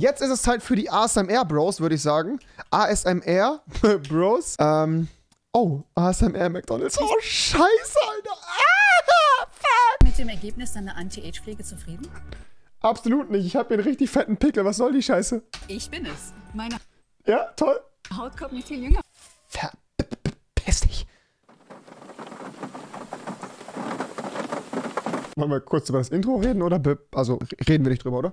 Jetzt ist es Zeit für die ASMR Bros, würde ich sagen. ASMR Bros. Ähm, oh, ASMR McDonalds. Oh, scheiße, Alter. Ah, fuck. Mit dem Ergebnis deiner Anti-Age-Pflege zufrieden? Absolut nicht. Ich habe einen richtig fetten Pickel. Was soll die Scheiße? Ich bin es. Meine ja, toll. Haut kommt nicht viel jünger. Verpiss dich. Wollen wir kurz über das Intro reden oder? Also reden wir nicht drüber, oder?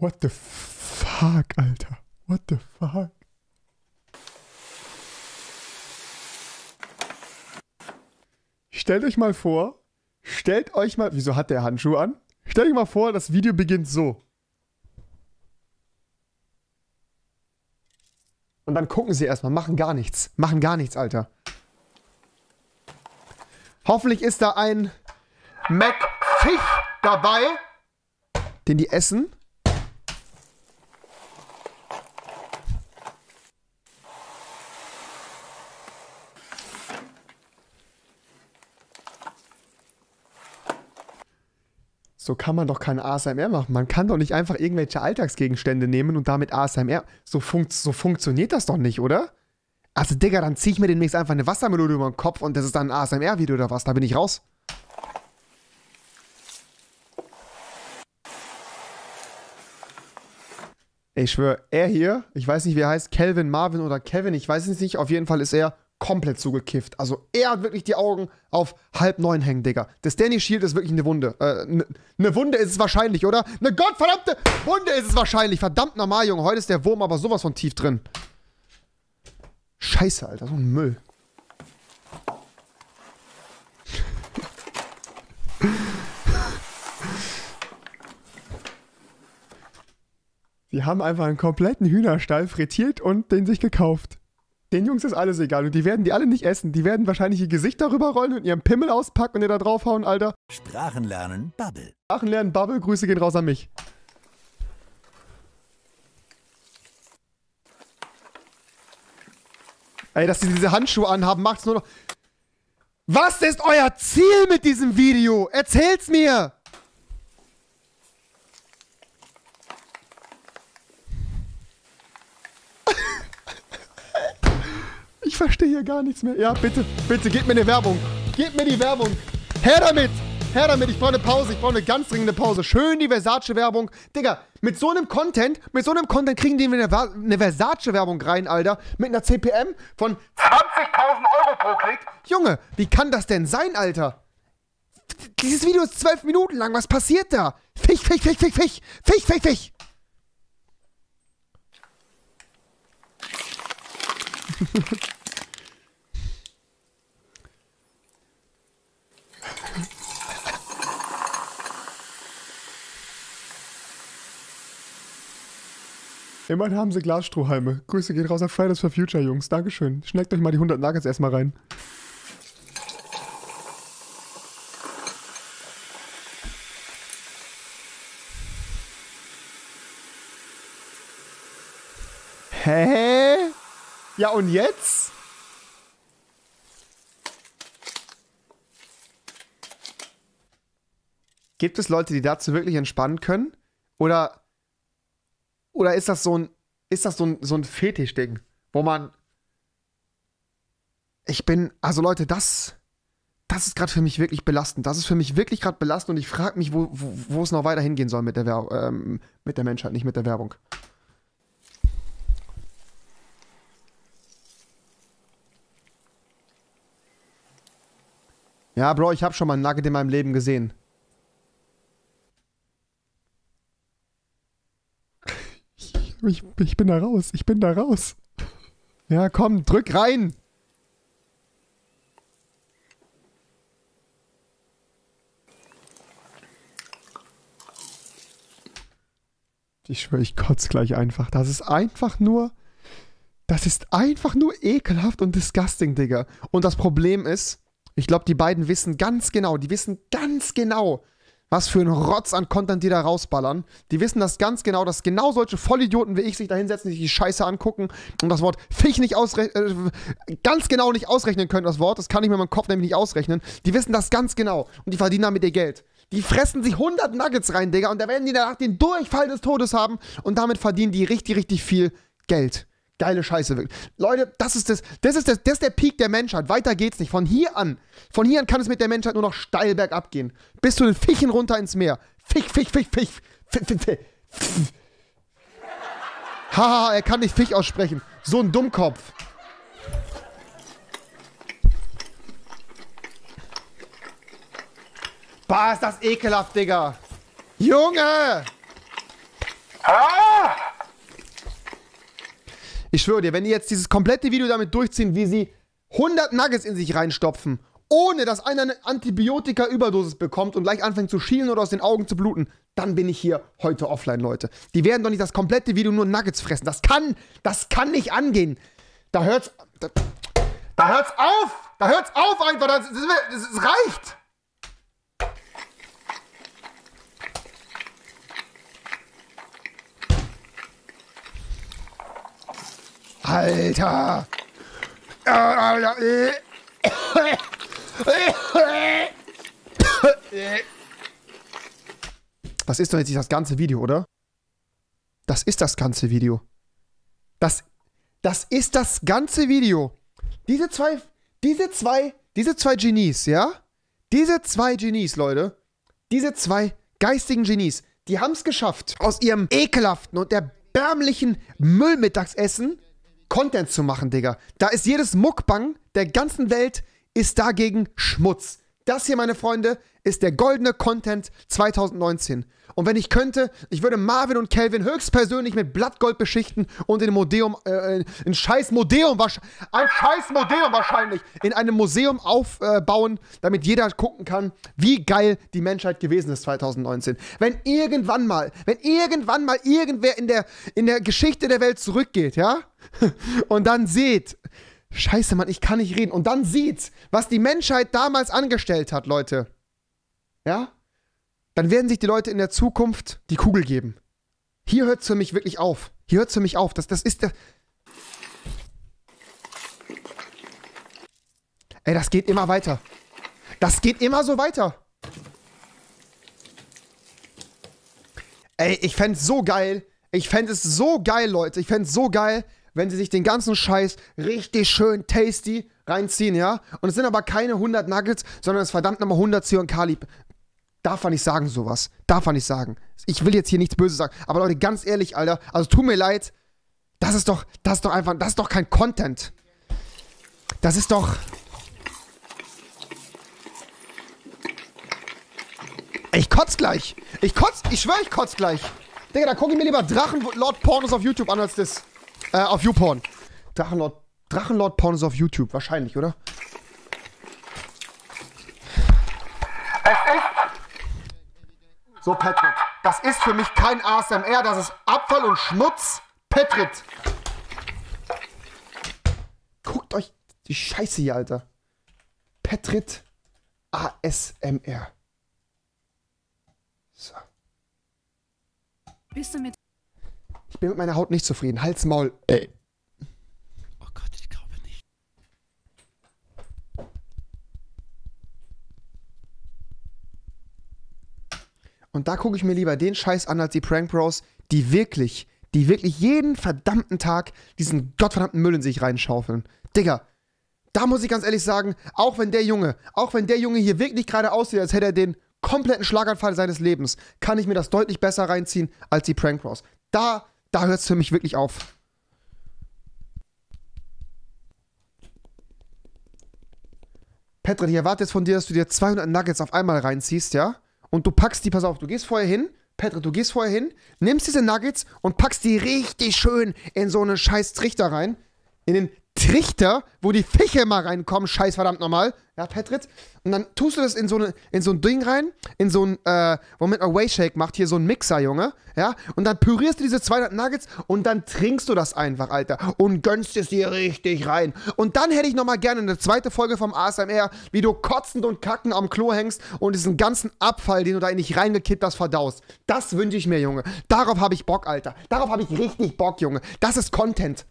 What the fuck, Alter? What the fuck? Stellt euch mal vor, stellt euch mal, wieso hat der Handschuh an? Stellt euch mal vor, das Video beginnt so. Und dann gucken sie erstmal, machen gar nichts. Machen gar nichts, Alter. Hoffentlich ist da ein McFish dabei, den die essen. So kann man doch keine ASMR machen. Man kann doch nicht einfach irgendwelche Alltagsgegenstände nehmen und damit ASMR. So, funkt, so funktioniert das doch nicht, oder? Also, Digga, dann zieh ich mir demnächst einfach eine Wassermelone über den Kopf und das ist dann ein ASMR-Video oder was? Da bin ich raus. Ich schwöre, er hier, ich weiß nicht, wie er heißt, Kelvin, Marvin oder Kevin, ich weiß es nicht, auf jeden Fall ist er komplett zugekifft. Also er hat wirklich die Augen auf halb neun hängen, Digga. Das Danny Shield ist wirklich eine Wunde. Äh, eine ne Wunde ist es wahrscheinlich, oder? Eine gottverdammte Wunde ist es wahrscheinlich. Verdammt normal, Junge. Heute ist der Wurm aber sowas von tief drin. Scheiße, Alter. So ein Müll. Sie haben einfach einen kompletten Hühnerstall frittiert und den sich gekauft. Den Jungs ist alles egal und die werden die alle nicht essen. Die werden wahrscheinlich ihr Gesicht darüber rollen und ihren Pimmel auspacken und ihr da draufhauen, Alter. Sprachenlernen Bubble. Sprachenlernen Bubble, Grüße gehen raus an mich. Ey, dass sie diese Handschuhe anhaben, macht's nur noch. Was ist euer Ziel mit diesem Video? Erzählt's mir! Verstehe hier gar nichts mehr. Ja, bitte, bitte, gebt mir eine Werbung. Gebt mir die Werbung. Her damit! Her damit, ich brauche eine Pause, ich brauche eine ganz dringende Pause. Schön die Versace-Werbung. Digga, mit so einem Content, mit so einem Content kriegen die eine, eine Versace-Werbung rein, Alter. Mit einer CPM von 20.000 Euro pro Klick. Junge, wie kann das denn sein, Alter? Dieses Video ist zwölf Minuten lang, was passiert da? Fisch, Fisch, Fisch, Fisch, Fisch, Fisch, Fisch, Fisch. Immerhin haben sie Glasstrohhalme. Grüße geht raus auf Fridays for Future, Jungs. Dankeschön. Schneckt euch mal die 100 Nuggets erstmal rein. Hä? Ja, und jetzt? Gibt es Leute, die dazu wirklich entspannen können? Oder oder ist das so ein, ist das so ein, so ein Fetischding, wo man. Ich bin, also Leute, das, das ist gerade für mich wirklich belastend. Das ist für mich wirklich gerade belastend und ich frage mich, wo, wo, wo, es noch weiter hingehen soll mit der, Wer ähm, mit der Menschheit, nicht mit der Werbung. Ja, Bro, ich habe schon mal einen Nugget in meinem Leben gesehen. Ich, ich bin da raus. Ich bin da raus. Ja, komm, drück rein. Ich schwöre, ich kotze gleich einfach. Das ist einfach nur. Das ist einfach nur ekelhaft und disgusting, Digga. Und das Problem ist, ich glaube, die beiden wissen ganz genau, die wissen ganz genau, Was für ein Rotz an Content die da rausballern. Die wissen das ganz genau, dass genau solche Vollidioten wie ich sich da hinsetzen, sich die Scheiße angucken und das Wort Fisch nicht ausrechnen, äh, ganz genau nicht ausrechnen können, das Wort. Das kann ich mir in meinem Kopf nämlich nicht ausrechnen. Die wissen das ganz genau und die verdienen damit ihr Geld. Die fressen sich 100 Nuggets rein, Digga, und da werden die danach den Durchfall des Todes haben und damit verdienen die richtig, richtig viel Geld. Geile Scheiße. Leute, das ist das, das ist das, das ist der Peak der Menschheit. Weiter geht's nicht. Von hier an, von hier an kann es mit der Menschheit nur noch steil bergab gehen. Bis zu den Fischen runter ins Meer. Fisch, Fisch, Fisch, Fisch. Fisch, Fisch, Fisch. Haha, er kann nicht Fisch aussprechen. So ein Dummkopf. Bah, ist das ekelhaft, Digga. Junge! Ich schwöre dir, wenn die jetzt dieses komplette Video damit durchziehen, wie sie 100 Nuggets in sich reinstopfen, ohne dass einer eine Antibiotika-Überdosis bekommt und gleich anfängt zu schielen oder aus den Augen zu bluten, dann bin ich hier heute offline, Leute. Die werden doch nicht das komplette Video nur Nuggets fressen. Das kann, das kann nicht angehen. Da hört's, da, da hört's auf! Da hört's auf einfach, das, das, das reicht! Alter! Das ist doch jetzt nicht das ganze Video, oder? Das ist das ganze Video. Das, das ist das ganze Video. Diese zwei, diese zwei, diese zwei Genies, ja? Diese zwei Genies, Leute. Diese zwei geistigen Genies, die haben es geschafft, aus ihrem ekelhaften und erbärmlichen Müllmittagsessen Content zu machen, Digga. Da ist jedes Muckbang der ganzen Welt ist dagegen Schmutz. Das hier, meine Freunde, ist der goldene Content 2019. Und wenn ich könnte, ich würde Marvin und Calvin höchstpersönlich mit Blattgold beschichten und in Museum, äh, ein scheiß Museum, ein scheiß Museum wahrscheinlich, in einem Museum aufbauen, äh, damit jeder gucken kann, wie geil die Menschheit gewesen ist 2019. Wenn irgendwann mal, wenn irgendwann mal irgendwer in der, in der Geschichte der Welt zurückgeht, ja, und dann seht, Scheiße, Mann, ich kann nicht reden. Und dann sieht, was die Menschheit damals angestellt hat, Leute. Ja? Dann werden sich die Leute in der Zukunft die Kugel geben. Hier hört es für mich wirklich auf. Hier hört es für mich auf. Das, das ist der. Ey, das geht immer weiter. Das geht immer so weiter. Ey, ich fände es so geil. Ich fände es so geil, Leute. Ich fände es so geil, wenn sie sich den ganzen Scheiß richtig schön tasty reinziehen, ja? Und es sind aber keine 100 Nuggets, sondern es verdammt nochmal 100 C&K Darf man nicht sagen, sowas. Darf man nicht sagen. Ich will jetzt hier nichts Böses sagen. Aber Leute, ganz ehrlich, Alter, also tut mir leid. Das ist doch, das ist doch einfach, das ist doch kein Content. Das ist doch. Ich kotz gleich. Ich kotz, ich schwöre, ich kotz gleich. Digga, da gucke ich mir lieber Drachenlord-Pornos auf YouTube an als das. Äh, auf YouPorn. Drachenlord, Drachenlord-Pornos auf YouTube. Wahrscheinlich, oder? Es ist. So, Patrick. Das ist für mich kein ASMR. Das ist Abfall und Schmutz. Patrick. Guckt euch die Scheiße hier, Alter. Petrit ASMR. So. Bist du mit Ich bin mit meiner Haut nicht zufrieden. Hals, Maul. Ey. Oh Gott, ich glaube nicht. Und da gucke ich mir lieber den Scheiß an als die Prank Bros, die wirklich, die wirklich jeden verdammten Tag diesen gottverdammten Müll in sich reinschaufeln. Digga, da muss ich ganz ehrlich sagen, auch wenn der Junge, auch wenn der Junge hier wirklich gerade aussieht, als hätte er den kompletten Schlaganfall seines Lebens, kann ich mir das deutlich besser reinziehen als die Prank Bros. Da, da hört es für mich wirklich auf. Petra, ich erwarte jetzt von dir, dass du dir 200 Nuggets auf einmal reinziehst, ja? Und du packst die, pass auf, du gehst vorher hin, Petra, du gehst vorher hin, nimmst diese Nuggets und packst die richtig schön in so einen scheiß Trichter rein. In den Trichter, wo die Fische mal reinkommen, scheiß verdammt nochmal. Ja, Petrit. Und dann tust du das in so, eine, in so ein Ding rein, in so ein, äh, womit man Wayshake macht, hier so ein Mixer, Junge. Ja, und dann pürierst du diese 200 Nuggets und dann trinkst du das einfach, Alter. Und gönnst es dir richtig rein. Und dann hätte ich nochmal gerne eine zweite Folge vom ASMR, wie du kotzend und kacken am Klo hängst und diesen ganzen Abfall, den du da in dich reingekippt hast, verdaust. Das wünsche ich mir, Junge. Darauf habe ich Bock, Alter. Darauf habe ich richtig Bock, Junge. Das ist Content.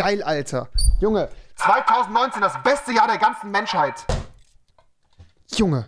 Geil, Alter. Junge, 2019, das beste Jahr der ganzen Menschheit. Junge.